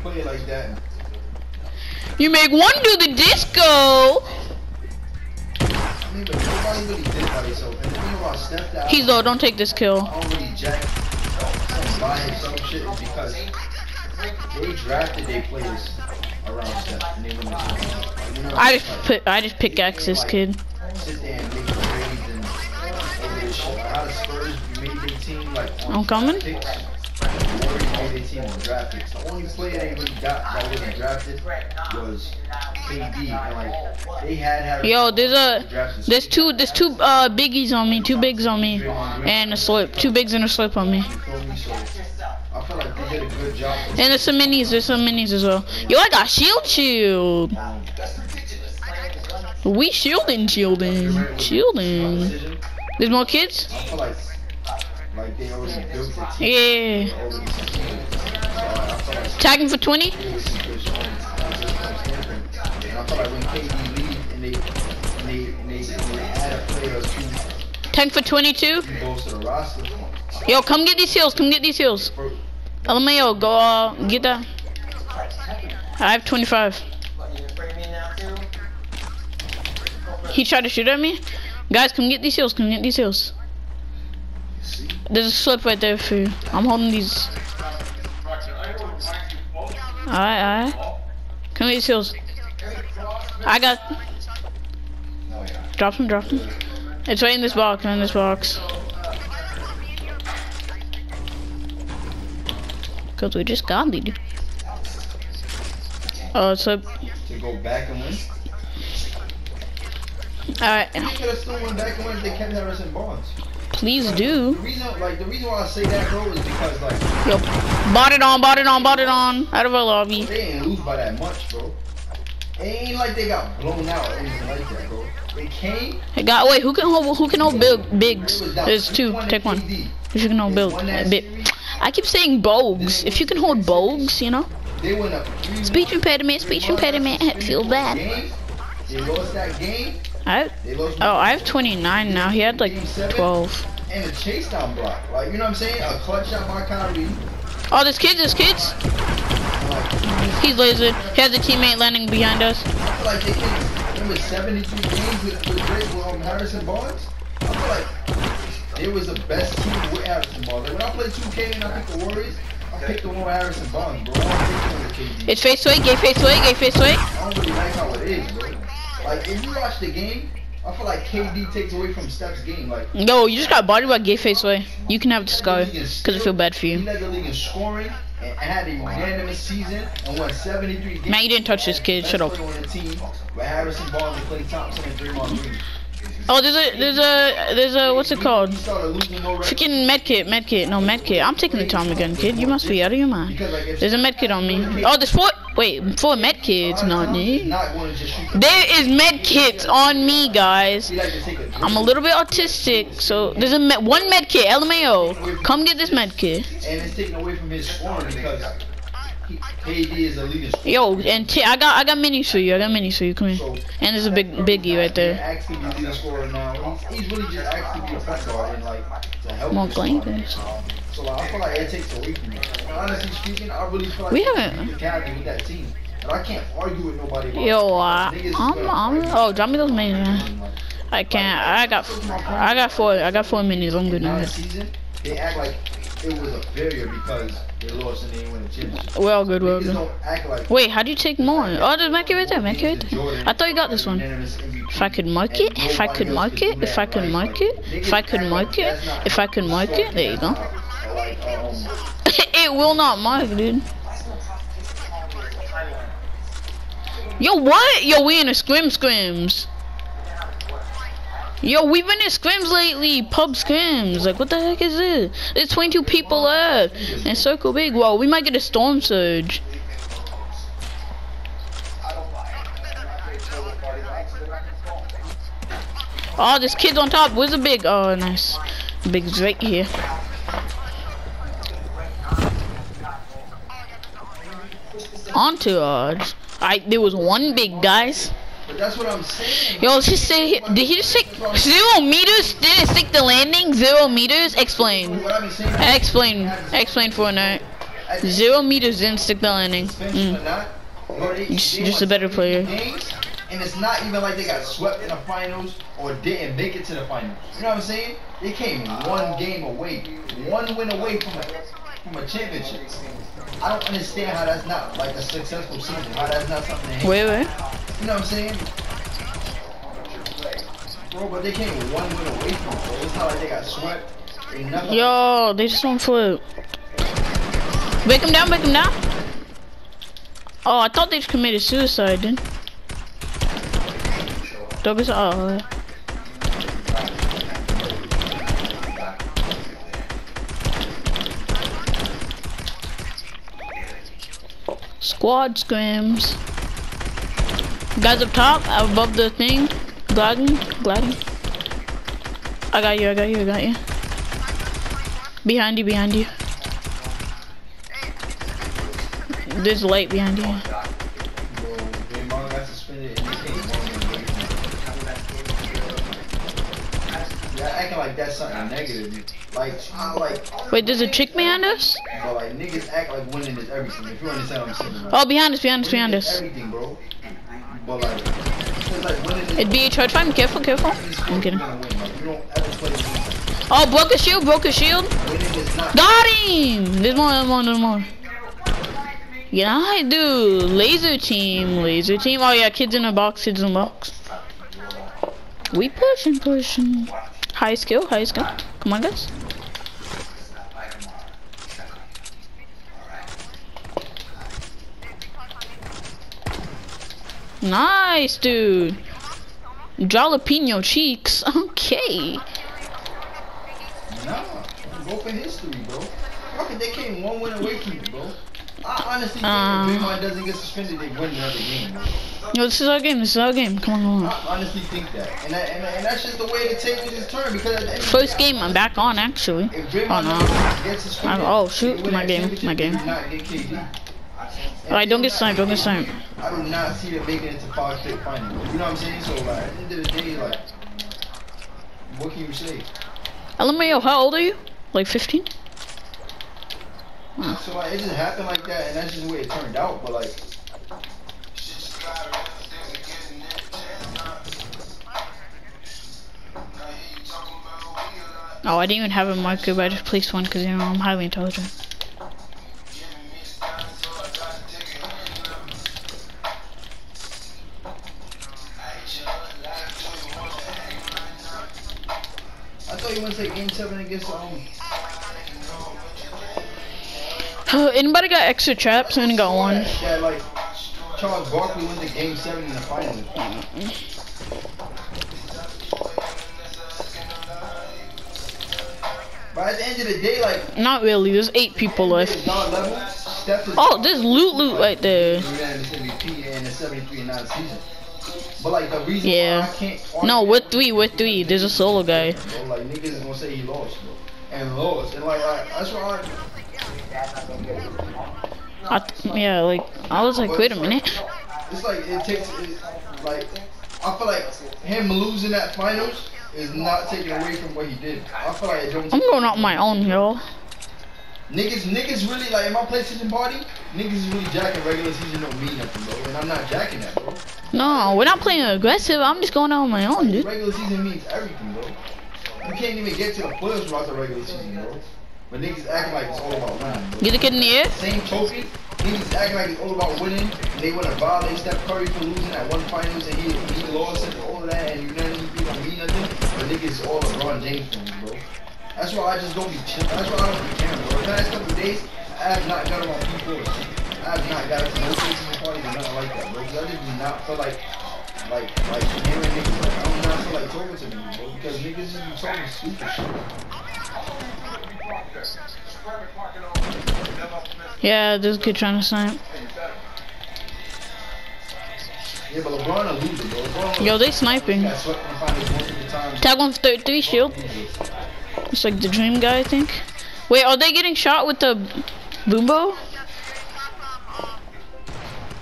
play it like that. You make one do the disco. I mean, but nobody really did it by themselves. And the thing about Steph that He's low. Don't take this kill. I don't really jack some by himself shit is because they drafted their players around Steph and they went into you know, I just put. I just pickaxe this kid. sit there and make trades and uh, over this shit. Like how the Spurs made their team like on I'm coming. Made their team on draft picks. The only player they really got that wasn't drafted was KD. And like they had had Yo, there's a. There's two. There's two uh biggies on me. Two bigs on me, and a slip. Two bigs and a slip on me. You feel me? So I feel like they did a good job. of- And there's some minis. There's some minis as well. Yo, I got shield shield. We shielding, shielding, shielding. There's more kids. I feel like like they already built the team. Yeah. already succeeded. So I I feel like Tagging for 20. they was good strong. That's just from standpoint. And I feel like when KD leave and they and they and they, and they add a player or two, Tank for 22. he goes to the roster. Yo, come get these heals. Come get these heals. LMAO, go uh, get that. I have 25. He tried to shoot at me. Guys, come get these heals. Come get these heals. There's a slip right there for you. I'm holding these. Alright, alright. Come these heals. I got. Drop them, drop them. It's right in this box, in this box. Cause we just got lead. Oh, it's to go back and win. Alright, They could have still went back and if they kept Harrison Barnes. please do. The reason, like, the reason why I say that, bro, is because like Yo, bought it on, bought it on, bought it on. Out of our lobby. they ain't lose by that much, bro. It ain't like they got blown out or anything like that, bro. They came. Hey, got wait. Who can hold? Who can hold big, bigs? There's two. Take one. If you can hold They build, a bit. I keep saying bogues. If you can hold bogues, you know. They went up. 3-1. Speech impediment. Speech They lost that impediment. suspended Feels bad. They lost that game. I oh I have 29 now. He had like 12. And a chase down block, like you know what I'm saying? A clutch shot by Kyrie. Oh, there's kids. There's kids. He's lasered. He has a teammate landing behind us. I feel like they can remember 73 games with, with Drake with um, Harrison Barnes. I feel like they was the best team with Harrison Barnes. Like when I play 2K and I pick the Warriors, I pick the one with Harrison Barnes, bro. I don't pick the KD. It's face away. Gay face away. Gay face away. I don't really like how it is, bro. Like if you watch the game, I feel like KD takes away from Steph's game. Like No, you just got bodied by gay face away. You can have the scar because I feel bad for he you. led the league in scoring and had a unanimous season and won 73 games. Man, you didn't touch this kid. Shut up. on the team with Harrison Barnes and Klay Thompson and Draymond Green. Oh, there's a there's a there's a what's it called? Freaking medkit, medkit, no medkit. I'm taking the Tommy gun, kid. You must be out of your mind. There's a medkit on me. Oh, there's four. Wait, four medkits, not me. There is medkits on me, guys. I'm a little bit autistic, so there's a med, one medkit. LMAO, come get this medkit. and it's taken away from his because KD is a leader. Yo, and t- I got I got minis for you. I got minis for you. Come here. And there's a big biggie right there. Actually, be leader scorer now. He's, he's really just actually be a and like to help. More blankets. So like, I feel like it takes away from him. Honestly speaking, I really feel like We haven't- with that team. And I can't argue with nobody. Yo, uh, I'm, I'm, oh, drop me those minis, man. I can't. I got, I got four. I got four minis. I'm good now now. season, they act like it was a failure because they lost and they didn't win the championship. We're good. Niggas good. like Wait, how do you take more? Oh, there's Mackie right there. Mackie right there. I thought you got this one. If I could mark it, if I could mark it, if I could mark it, if I could mark it, if I could mark it, there you go. It will not mark, dude. Yo, what? Yo, we in a scrim scrims. Yo, we've been in scrims lately, pub scrims. Like, what the heck is this? There's 22 people left. And Circle Big. Whoa, we might get a storm surge. Oh, this kid's on top. Where's the big? Oh, nice. Big's right here. Entourage. I there was one big guys. But that's what I'm saying. Yo, let's just say did he just stick zero meters? Did it stick the landing? Zero meters? Explain. What I be saying, Explain. Explain for a night. Zero meters didn't stick the landing. Mm. Just, just a better player. And it's not even like they got swept in the finals or didn't make it to the finals. You know what I'm saying? They came one game away, one win away from a from a championship. I don't understand how that's not like a successful season. How that's not something. Wait, wait. You know what I'm saying? Bro, but they came one win away from it. It's not like they got swept. Yo, they just don't flip. Break him down, break him down. Oh, I thought they just committed suicide, then. Douglas, oh. Squad scrims. Guys up top, above the thing. Gliding, gliding. I got you, I got you, I got you. Behind you, behind you. There's light behind you. acting like that's something negative. Like. Wait, there's a chick behind us? But like, niggas act like winning is everything. If you understand what I'm saying. Oh, behind us, behind us, behind us. Everything, bro. It'd be try find. Careful, careful. I'm kidding. Oh, broke a shield, broke a shield. Got him! There's more, there's more, there's more. Yeah, I do. Laser team, laser team. Oh yeah, kids in a box, kids in a box. We pushing, pushing. High skill, high skill. Come on, guys. Nice, dude. Jalapeno cheeks. Okay. Nah, go for history, bro. Fuck they came one win away from you, bro. I honestly think um, if Draymond doesn't get suspended, they win another game. No, this is our game. This is our game. Come on, come on. I honestly think that, and, that, and, and that's just the way the tables is turned. Because first game, I'm back on actually. Oh no. I'm, oh shoot, my game, my game. Alright, don't get sniped, don't get sniped. I do not see them making it to five straight finals. You know what I'm saying? So like, at the end of the day, like, what can you say? LMAO, how old are you? Like 15? Hmm. So like, it just happened like that, and that's just the way it turned out. But like. Oh, I didn't even have a marker, but I just placed one because you know I'm highly intelligent. Game seven against um. anybody got extra traps? I only got one. Yeah, like Charles Barkley went to game seven in the finals. But at the end of the day, like not really. There's eight people left. Oh, there's loot loot right there. But like the reason yeah. I can't No, with three, with three. There's a solo guy. Bro, like niggas is gonna say he lost, bro. And lost. And like, like that's why I, I yeah, like I was like, wait a minute. It's like it takes it, like I feel like him losing that finals is not taking away from what he did. I feel like I'm going out my own, yo. Niggas, niggas really like in my PlayStation party. Niggas is really jacking regular season don't mean nothing, bro. And I'm not jacking that, bro. No, we're not playing aggressive. I'm just going out on my own, dude. Regular season means everything, bro. You can't even get to the playoffs without the regular season, bro. But niggas acting like it's all about winning. Bro. Get the kid in the air. Same token, niggas acting like it's all about winning. And they want to violate Steph Curry for losing that one finals and he, he lost and all that and you know he don't mean nothing. But niggas all LeBron James bro. That's why I just don't be chilling. That's why I don't be caring. The last couple days, I have not got around people. I have not got to no Christmas parties or nothing like that, bro. Because I just do not feel like, like, like hearing niggas. Like, I do not feel like talking to me, bro. Because niggas just be talking stupid shit. Yeah, this kid trying to sign. Yeah, but LeBron a loser, bro. LeBron Yo, they sniping. Tag one for 33 shield. It's like the dream guy, I think. Wait, are they getting shot with the boombo?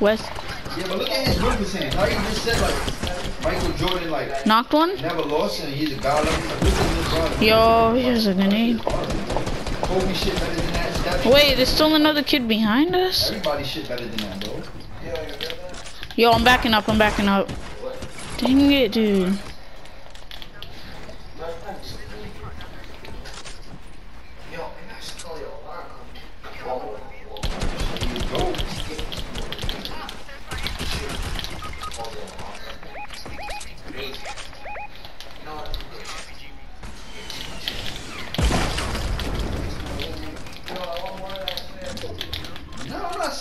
West. Yeah, but look at his. How you just said like Michael Jordan like knocked one? Never lost and he's a god Yo, he has a grenade. Shit better than that. Wait, there's still another kid behind us? Everybody shit better than that, bro. Yo, I'm backing up, I'm backing up. Dang it, dude.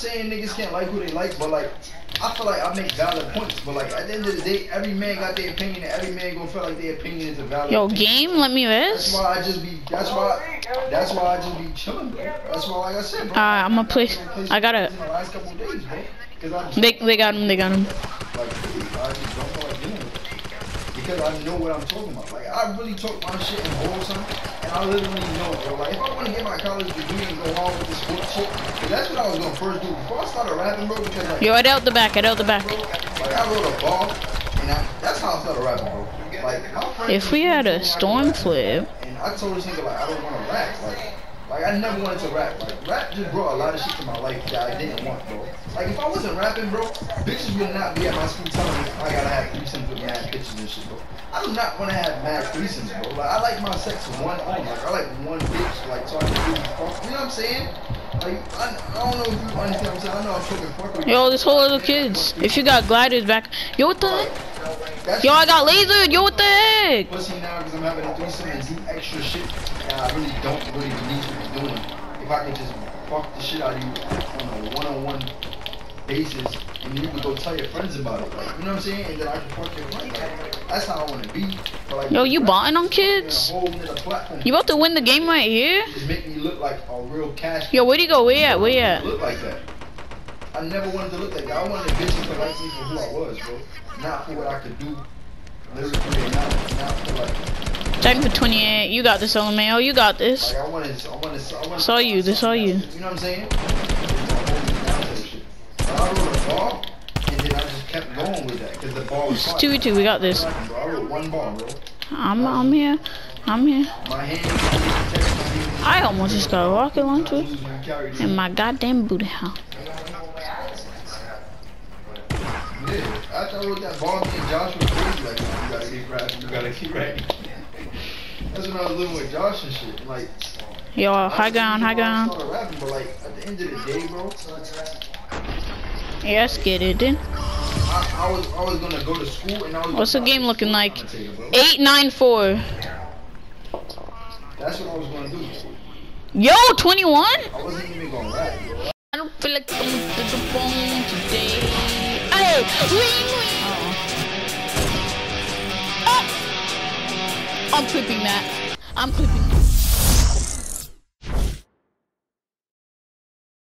Saying niggas can't like who they like, but like, I feel like I make valid points. But like, at the end of the day, every man got their opinion, and every man gonna feel like their opinion is a valid. Yo, opinion. game, let me That's why I just be. That's why. That's why I just be chilling, bro. That's why, like I said, bro. Alright, I'ma play- I gotta- the last couple days, bro. They, they got him, they got him. Like, really, I just don't feel like doing it. Because I know what I'm talking about. Like, I really talk my shit in wholesome, and I literally know, bro. Like, if I want to get my college degree and go on with this sports shit, 'cause that's what I was gonna first do before I started rapping, bro. Because like, Yo, right out the back, I out the back. bro, like I wrote a bar, and I, that's how I started rapping, bro. Like, If we had a storm flip, and I told this nigga like I don't want to rap. Like, like I never wanted to rap. Like rap just brought a lot of shit to my life that I didn't want, bro. Like if I wasn't rapping, bro, bitches would not be at my school telling me I gotta have threesomes with mad bitches and shit, bro. I do not want to have mad threesomes, bro. Like I like my sex one on. Like I like one bitch, like so I can really fuck. You know what I'm saying? Like I, I don't know if you understand what I'm saying. I know I'm talking fuck with yo, this whole other kids. If you got gliders back, yo, what the heck? Yo, I got lasered. Yo, what the heck? pussy now because I'm having and do extra shit and I really don't really need to be doing. If I could just fuck the shit out of you on a one-on-one basis and you could go tell your friends about it, like you know what I'm saying, and then I can fuck your friends. Like, that's how I want to be. But like, Yo, you botting on kids? You about to win the game right here? just make me look like a real cash. Yo, where'd he go? Where you at? Where you at? Look like that. I never wanted to look like that. I wanted bitches to like me for who I was, bro. Not for what I could do lyrically and not, not for like Time for 28. You got this, LMAO. Oh, you got this. Like I wanted, I wanted, I wanted. Saw you, this saw you. You know what I'm saying? I wrote a bar, and then I just kept going with that because the bar was It's fire. 2v2. We got this. I wrote one bar, bro. I'm, I'm here. I'm here. I almost just got a rocket launcher in my goddamn booty hole. After I wrote that bar, me and Josh was crazy. Like, you gotta get rapping, you gotta keep rapping. That's when I was living with Josh and shit. Like, Yo, high ground, high I ground. started rapping, but like at the end of the day, bro, Yeah, let's get it then. I, I was I was gonna go to school and I was. What's the game looking like? 894. That's what I was gonna do. Yo, 21? I wasn't even gonna rap, bro. I don't feel like coming to the phone today. Hey, ring, ring. Oh. I'm clipping that. I'm clipping.